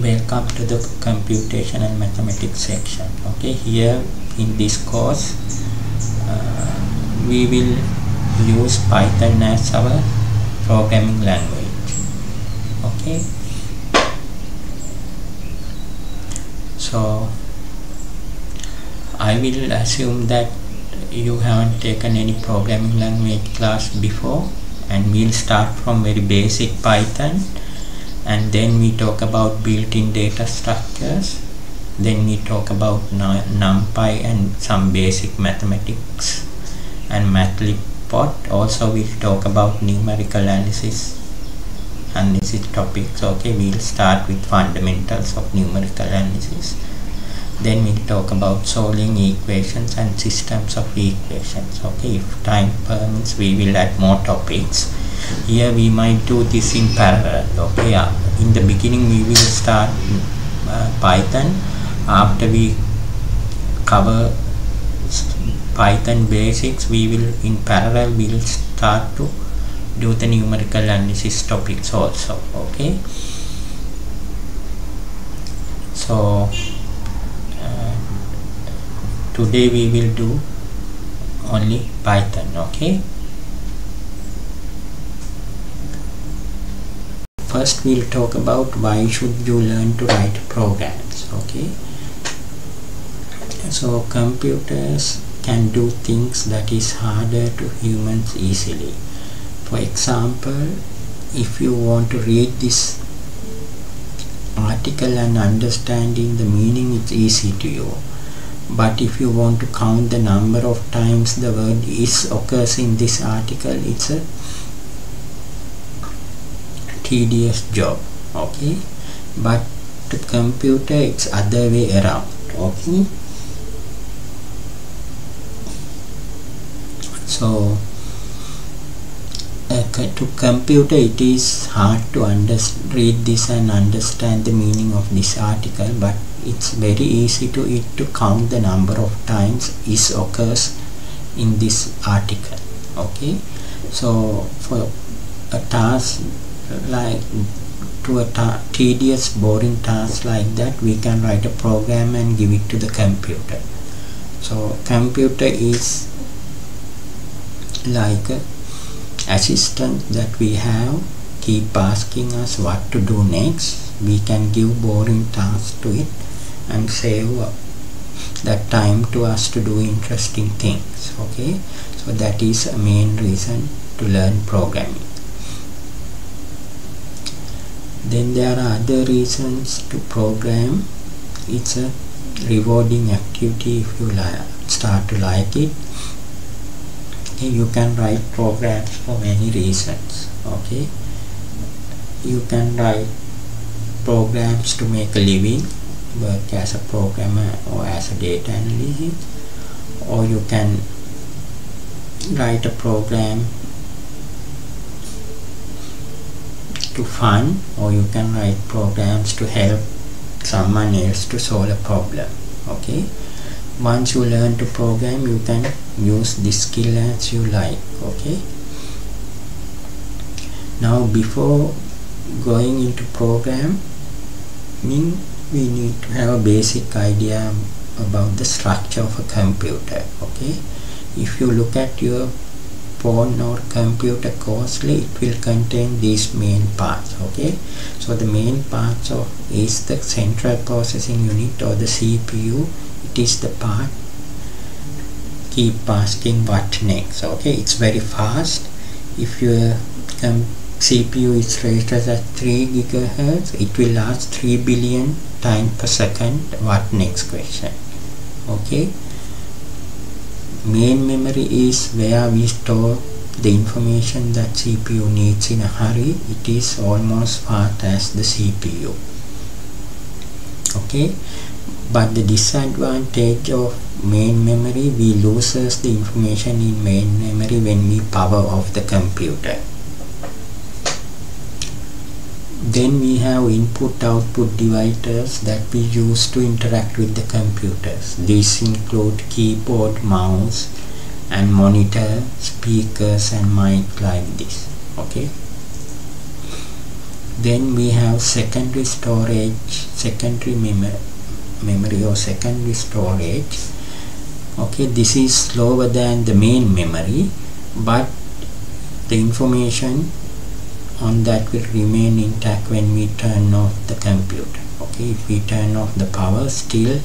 welcome to the computational mathematics section. Okay here in this course uh, we will use python as our programming language. Okay. So i will assume that you haven't taken any programming language class before and we'll start from very basic python and then we talk about built-in data structures. Then we talk about numpy and some basic mathematics and matplotlib also we'll talk about numerical analysis and analysis topics. Okay we'll start with fundamentals of numerical analysis. Then we'll talk about solving equations and systems of equations. Okay if time permits we will add more topics. Here we might do this in parallel. Okay uh, in the beginning we will start uh, python. After we cover python basics we will in parallel we will start to do the numerical analysis topics also okay? So uh, today we will do only python okay first we'll talk about why should you learn to write programs okay? So computers can do things that is harder to humans easily. For example if you want to read this article and understanding the meaning it's easy to you. But if you want to count the number of times the word is occurs in this article it's a tedious job okay? But to computer it's other way around okay? So uh, to computer it is hard to read this and understand the meaning of this article but it's very easy to it to count the number of times is occurs in this article okay? So for a task like to a tedious boring task like that we can write a program and give it to the computer. So computer is like a assistant that we have keep asking us what to do next. We can give boring tasks to it and save that time to us to do interesting things okay? So that is a main reason to learn programming then there are other reasons to program. It's a rewarding activity if you like start to like it. You can write programs for many reasons okay? You can write programs to make a living work as a programmer or as a data analyst or you can write a program to fun or you can write programs to help someone else to solve a problem okay? Once you learn to program you can use this skill as you like okay? Now before going into programming we need to have a basic idea about the structure of a computer okay? If you look at your phone or computer closely it will contain these main parts okay? So the main parts of is the central processing unit or the CPU it is the part keep asking what next okay? It's very fast. If your um, CPU is rated at 3 gigahertz it will ask 3 billion times per second. What next question? Okay main memory is where we store the information that CPU needs in a hurry. It is almost fast as the CPU okay? But the disadvantage of main memory we loses the information in main memory when we power off the computer then we have input output devices that we use to interact with the computers. These include keyboard mouse and monitor speakers and mic like this okay? Then we have secondary storage secondary mem memory or secondary storage. Okay this is slower than the main memory but the information on that will remain intact when we turn off the computer. Okay if we turn off the power still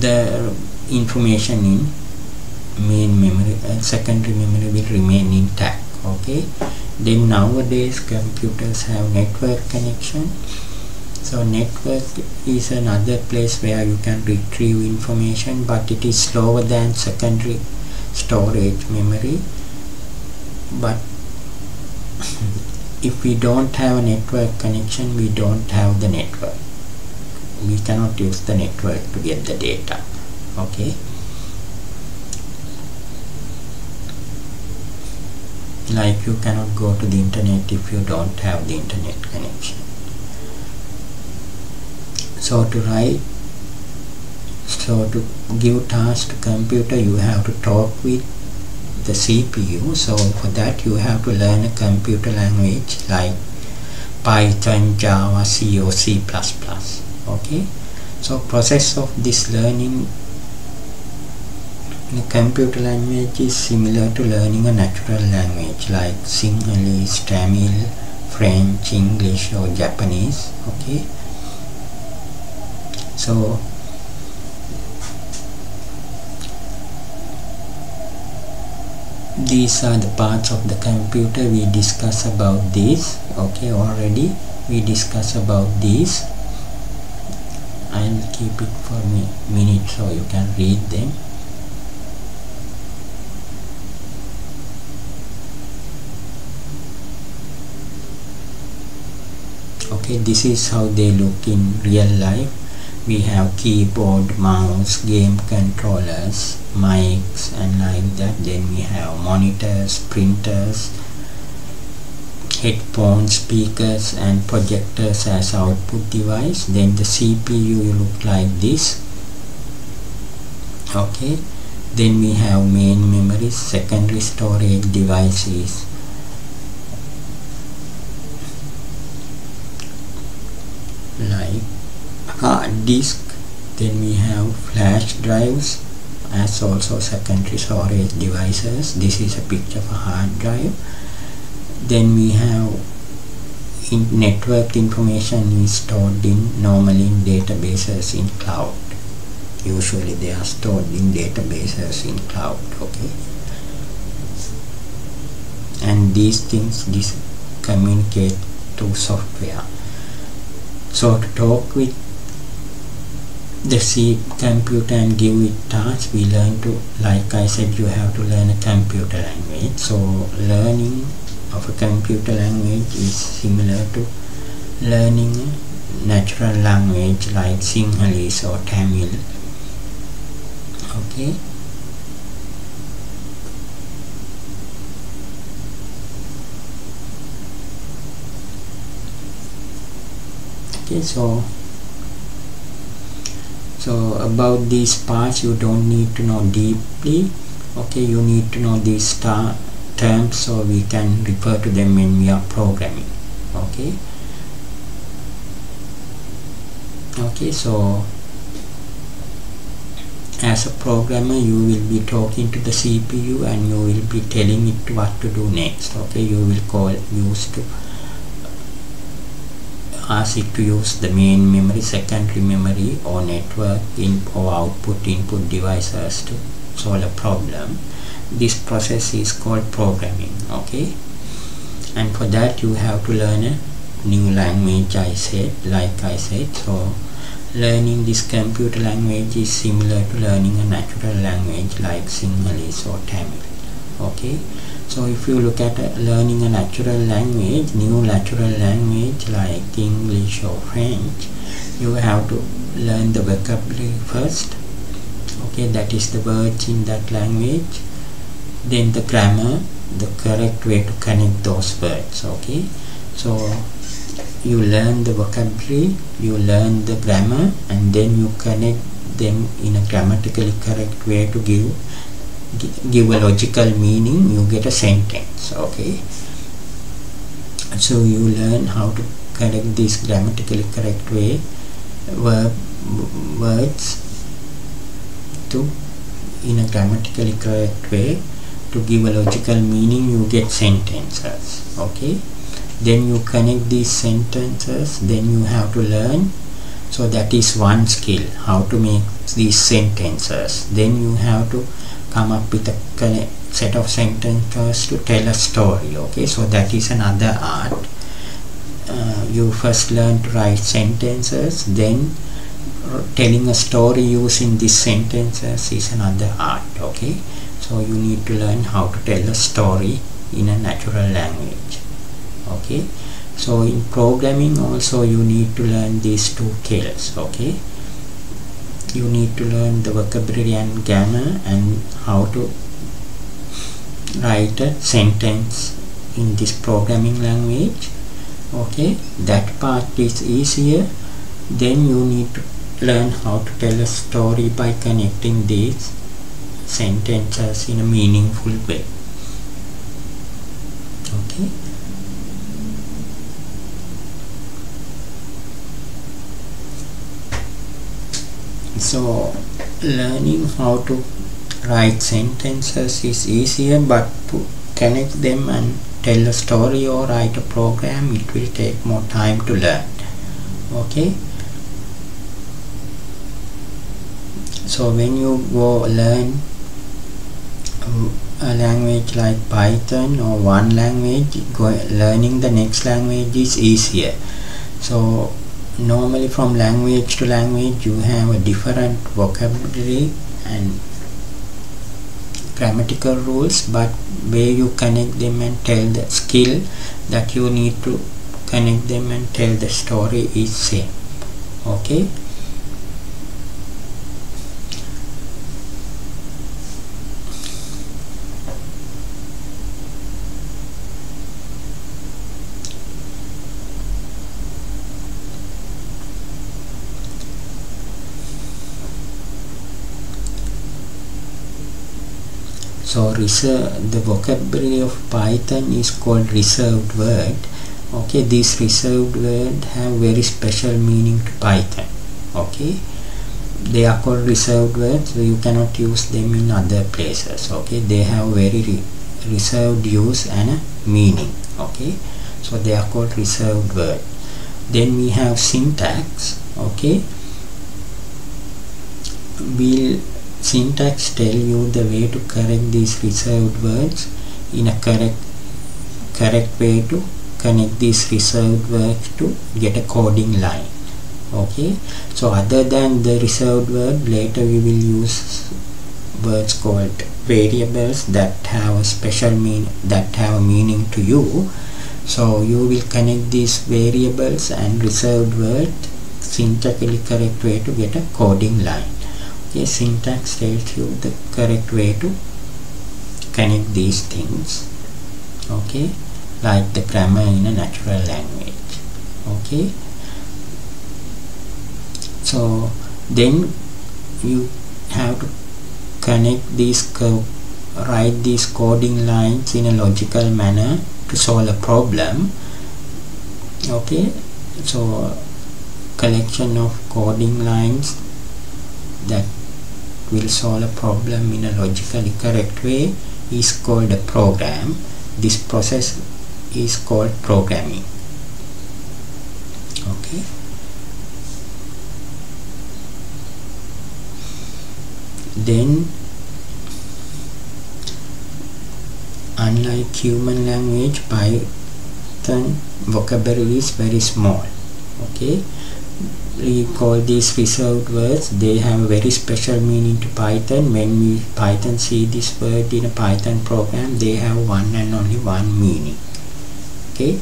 the information in main memory and uh, secondary memory will remain intact. Okay then nowadays computers have network connection. So network is another place where you can retrieve information but it is slower than secondary storage memory but if we don't have a network connection we don't have the network. We cannot use the network to get the data okay? Like you cannot go to the internet if you don't have the internet connection. So to write so to give task to computer you have to talk with the CPU so for that you have to learn a computer language like Python, Java, C or C++ okay? So process of this learning in a computer language is similar to learning a natural language like Sinhalese, Tamil, French, English or Japanese okay? So these are the parts of the computer we discuss about this okay already we discuss about this. I'll keep it for me minute so you can read them. Okay this is how they look in real life we have keyboard mouse game controllers mics and like that. Then we have monitors printers headphones speakers and projectors as output device. Then the CPU will look like this. Okay. Then we have main memory secondary storage devices. Like hard disk then we have flash drives as also secondary storage devices. This is a picture of a hard drive. Then we have in network information is stored in normally in databases in cloud. Usually they are stored in databases in cloud okay? And these things this communicate to software. So to talk with the C computer and give it tasks we learn to like I said you have to learn a computer language. So learning of a computer language is similar to learning a natural language like Sinhalese or Tamil. Okay? Okay so so about these parts you don't need to know deeply okay? You need to know these terms so we can refer to them when we are programming okay? Okay so as a programmer you will be talking to the CPU and you will be telling it what to do next okay? You will call use to ask it to use the main memory, secondary memory or network in or output input devices to solve a problem. This process is called programming, okay? And for that you have to learn a new language I said, like I said. So learning this computer language is similar to learning a natural language like Sinhalese or Tamil, okay? So if you look at uh, learning a natural language new natural language like English or French you have to learn the vocabulary first. Okay that is the words in that language. Then the grammar the correct way to connect those words okay? So you learn the vocabulary you learn the grammar and then you connect them in a grammatically correct way to give give a logical meaning you get a sentence okay? So you learn how to correct this grammatically correct way verb words to in a grammatically correct way to give a logical meaning you get sentences okay? Then you connect these sentences then you have to learn so that is one skill how to make these sentences. Then you have to come up with a set of sentences to tell a story okay? So that is another art. Uh, you first learn to write sentences then telling a story using these sentences is another art okay? So you need to learn how to tell a story in a natural language okay? So in programming also you need to learn these two skills okay you need to learn the vocabulary and grammar and how to write a sentence in this programming language okay? That part is easier. Then you need to learn how to tell a story by connecting these sentences in a meaningful way okay so learning how to write sentences is easier but to connect them and tell a story or write a program it will take more time to learn. Okay? So when you go learn a language like Python or one language learning the next language is easier. So normally from language to language you have a different vocabulary and grammatical rules but where you connect them and tell the skill that you need to connect them and tell the story is same. Okay so reserve the vocabulary of python is called reserved word. Okay these reserved word have very special meaning to python. Okay? They are called reserved words so you cannot use them in other places. Okay? They have very re reserved use and meaning. Okay? So they are called reserved word. Then we have syntax. Okay? We'll syntax tell you the way to correct these reserved words in a correct correct way to connect these reserved words to get a coding line. Okay? So other than the reserved word later we will use words called variables that have a special mean that have a meaning to you. So you will connect these variables and reserved word syntactically correct way to get a coding line okay syntax tells you the correct way to connect these things okay? Like the grammar in a natural language okay? So then you have to connect these write these coding lines in a logical manner to solve a problem okay? So collection of coding lines that will solve a problem in a logically correct way is called a program. This process is called programming. Okay. Then unlike human language python vocabulary is very small. Okay we call these reserved words. They have a very special meaning to python. When we python see this word in a python program they have one and only one meaning. Okay?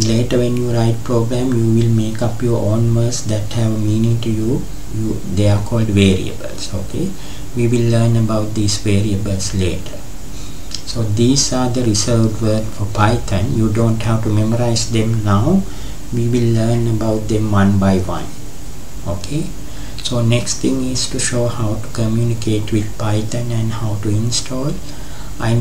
Later when you write program you will make up your own words that have meaning to you, you they are called variables. Okay? We will learn about these variables later. So these are the reserved word for python. You don't have to memorize them now we will learn about them one by one. Okay? So next thing is to show how to communicate with python and how to install